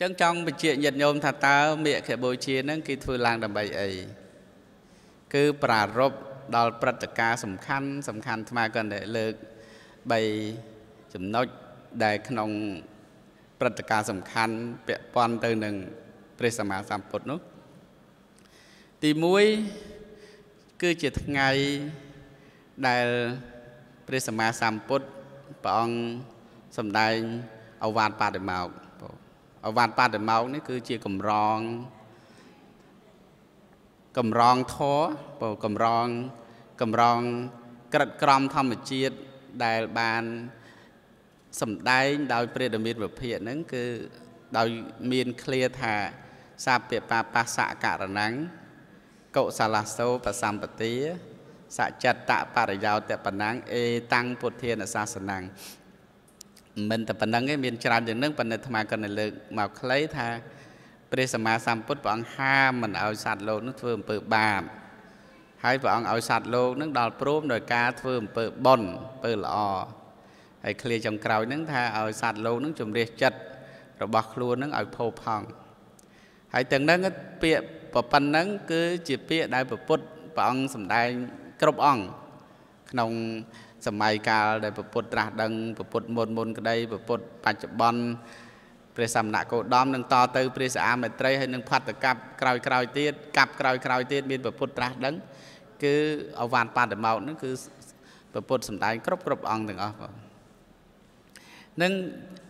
ចឹងចង់បញ្ជាក់ញាតិញោមថាតើមេខបូជាហ្នឹងគេធ្វើឡើងដើម្បីអីគឺប្រារព្ធដល់ព្រឹត្តិការណ៍សំខាន់សំខាន់ថ្មគាត់តែលើក3ចំណុចដែលក្នុងព្រឹត្តិការណ៍សំខាន់ពាក់ព័ន្ធទៅនឹងព្រះសម្មាសម្ពុទ្ធនោះទី1គឺជាថ្ងៃដែលព្រះសម្មាសម្ពុទ្ធព្រះអង្គសម្ដែងអវាទបដិមោកអ វាទបដិមោកនេះគឺជាកម្រងកម្រងធរបើកម្រងកម្រងក្រិតក្រមធម្មជាតិដែលបានសម្ដែងដោយព្រះដមិតវិភាកហ្នឹងគឺដោយមានឃ្លាថាសាពបបស្សករណੰកុសលសោបសម្បទាសច្ចតបរិយោតបណੰអេតាំងពុទ្ធានសាសនੰ មិនតែប៉ុណ្្នឹងទេមានច្រើនជាងនឹងប៉ុន្តែអាត្មាក៏នៅលើកមកខ្លីថាព្រះសម្មាសម្ពុទ្ធព្រះអង្គហាមមិនឲ្យសត្វលោកនោះធ្វើអំពើបាបហើយព្រះអង្គឲ្យសត្វលោកនឹងដល់ព្រមដោយការធ្វើអំពើបុណ្យអំពើល្អហើយឃ្លាចុងក្រោយហ្នឹងថាឲ្យសត្វលោកនឹងជំរះចិត្តរបស់ខ្លួននឹងឲ្យផោផង់ហើយទាំងហ្នឹងពាក្យប៉ុណ្ណឹងគឺជាពាក្យដែលពុទ្ធព្រះអង្គសម្ដែងគ្រប់អង្គក្នុង សម័យកាលដែលពុទ្ធត្រាស់ដឹងពុទ្ធមុនមុនក្តីពុទ្ធបច្ចុប្បន្នព្រះសមណគោតមនឹងតទៅព្រះសាមេត្រី ហើយនឹងផាត់កັບក្រោយក្រោយទៀតកັບក្រោយក្រោយទៀតមានពុទ្ធត្រាស់ដឹង គឺអវ៉ានបដិមោតហ្នឹងគឺពុទ្ធសំដែងគ្រប់គ្រប់អង្គទាំងអស់បងនឹង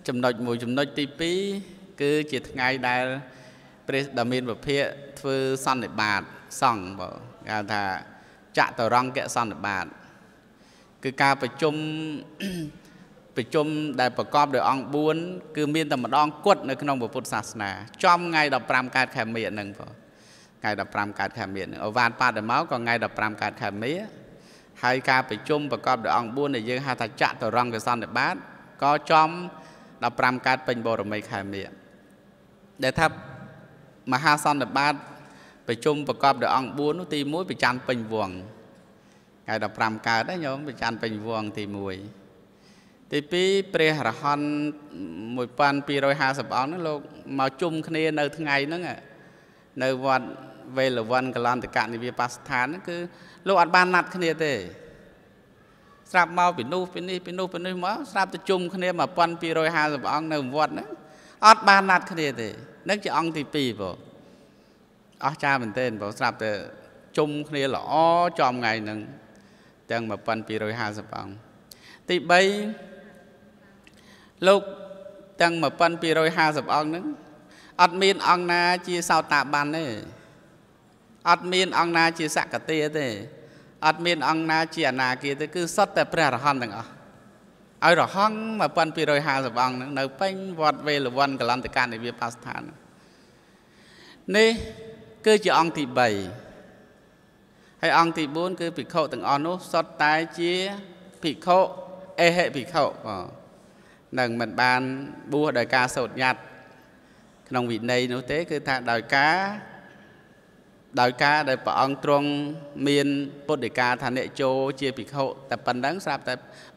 ចំណុចមួយចំណុចទី2គឺជាថ្ងៃដែលព្រះដ៏មានវិភាកធ្វើសន្និបាតសង្ឃបងគេហៅថាចតរង្គសន្និបាត គឺការប្រជុំប្រជុំដែលប្រកបដោយអង្គ4គឺមានតែម្ដងគត់នៅក្នុងពុទ្ធសាសនាចំថ្ងៃ15កើតខែមិញហ្នឹងបងថ្ងៃ15កើតខែមិញហ្នឹងអវានបាតមកក៏ថ្ងៃ15កើតខែមិញហើយការប្រជុំប្រកបដោយអង្គ4ដែលយើងហៅថាចតរង្គសន្និបាតក៏ចំ15កើតពេញបរមីខែមិញដែលថាមហាសន្និបាតប្រជុំប្រកបដោយអង្គ4នោះទី1ប្រច័នពេញវង ថ្ងៃ15កើតណាញោមប្រច័នពេញវងទី1ទី2ព្រះរហន្ត1250អង្គហ្នឹងលោកមកជុំគ្នានៅថ្ងៃហ្នឹងនៅវត្តវេលវ័នកលន្តកនិវាបស្ថានហ្នឹងគឺលោកអត់បានណាត់គ្នាទេស្រាប់មកពីនោះពីនេះពីនោះពីនេះមកស្រាប់ទៅជុំគ្នា1250អង្គនៅវត្តហ្នឹងអត់បានណាត់គ្នាទេនឹងជាអង្គទី2បងអស់ចាមែនទែនបងស្រាប់តែជុំគ្នាល្អចំថ្ងៃហ្នឹង ទាំង1250អង្គទី3លោកទាំង1250អង្គហ្នឹងអត់មានអង្គណាជាសោតាបានទេអត់មានអង្គណាជាសកតិទេអត់មានអង្គណាជាអនាគាទេគឺសុទ្ធតែព្រះរហន្តទាំងអស់ឲ្យរហង្គ1250អង្គហ្នឹងនៅពេញវត្តវេលវ័នកលន្តកានិវាបស្ថាននេះគឺជាអង្គទី3 ហើយអង្គទី4គឺភិក្ខុទាំងអស់នោះសុទ្ធតែជាភិក្ខុអេហិភិក្ខុបាទនឹងមិនបានបួសដោយការសូត្រញត្តិក្នុងវិន័យនោះទេ គឺថាដោយការដោយការដែលព្រះអង្គទ្រង់មានពុទ្ធិកាថាអ្នកចូលជាភិក្ខុតែប៉ុណ្ណឹងស្រាប់តែ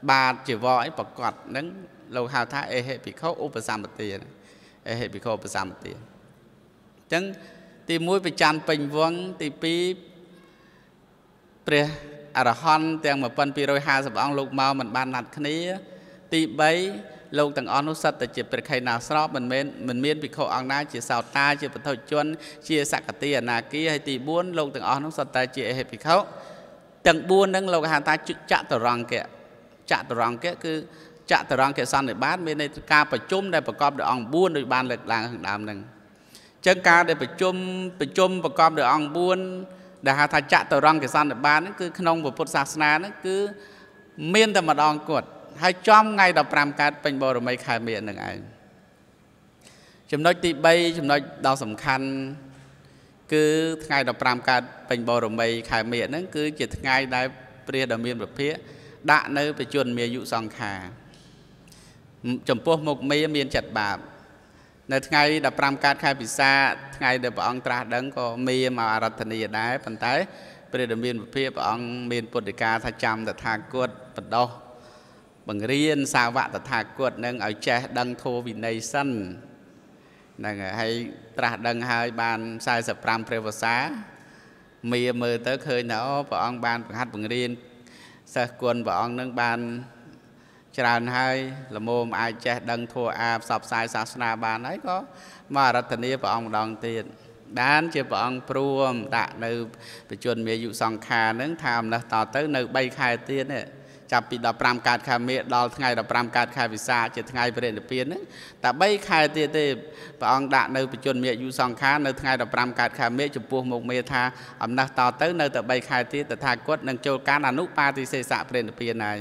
បាតជីវរអីប្រកបហ្នឹងលោកហៅថាអេហិភិក្ខុឧបសម្បទាអេហិភិក្ខុឧបសម្បទាអញ្ចឹងទី1ប្រច័នពេញវងទី2 ព្រះអរហន្តទាំង1250អង្គលោកមកមិនបានណាត់គ្នា ទី3លោកទាំងអស់នោះសិតតែជាព្រះខេណាស្របមិនមែនមិនមានភិក្ខុអង្គណាជាសោតាជាបទុជន ជាសកតិអនាគាហើយទី4លោកទាំងអស់នោះសិតតែជាអេហិភិក្ខុទាំង4ហ្នឹងលោកហៅថាចតរង្គៈចតរង្គៈគឺចតរង្គៈសន្និបាតមានន័យការប្រជុំដែលប្រកបដោយអង្គ4ដូចបានលើកឡើងខាងដើមហ្នឹងចឹងការដែលប្រជុំប្រជុំប្រកបដោយអង្គ4 ដែលហៅថាចតុរង្គសន្និបាតហ្នឹងគឺក្នុងពុទ្ធសាសនាហ្នឹងគឺមានតែម្ដងគត់ហើយចំថ្ងៃ15កើតពេញបរមីខែមិញហ្នឹងឯងចំណុចទី3ចំណុចដ៏សំខាន់គឺថ្ងៃ15កើតពេញបរមីខែមិញហ្នឹងគឺជាថ្ងៃដែលព្រះដ៏មានពភាកដាក់នៅបជនមាយុសង្ខាចំពោះមុខមេមានចិត្តបាប នៅថ្ងៃ15កើតខែពិសាថ្ងៃដែលព្រះអង្គត្រាស់ដឹងក៏មានមកអារាធនាដែរប៉ុន្តែព្រះរាមាវិភាព្រះអង្គមានពុទ្ធិកាថាចាំតថាគតបដោះបង្រៀនសាវកតថាគតនឹងឲ្យចេះដឹងធម៌វិន័យសិនហ្នឹងហើយហើយត្រាស់ដឹងហើយបាន45ព្រះវស្សាមីមើលទៅឃើញថាអូព្រះអង្គបានបង្ហាត់បង្រៀនសិស្សគុណព្រះអង្គនឹងបាន ច្រើនហើយលមមអាចចេះដឹងធัวអាផ្សព្វផ្សាយសាសនាបានហើយក៏មកអរតនីព្រះអង្គម្ដងទៀតបានជាព្រះអង្គព្រមដាក់នៅបជនមាយុសង្ខារនឹងថាអំណះតទៅនៅ3ខែទៀតនេះចាប់ពី15កើតខែមេដល់ថ្ងៃ15កើតខែវិសាខជាថ្ងៃព្រះនិព្វានហ្នឹងតែ3ខែទៀតទេព្រះអង្គដាក់នៅបជនមេយុសង្ខារនៅថ្ងៃ15កើតខែមេចំពោះមុខមេថាអំណះតទៅនៅតែ3ខែទៀតតថាគតនឹងចូលកាន់អនុបាតិសេសៈព្រះនិព្វានហើយ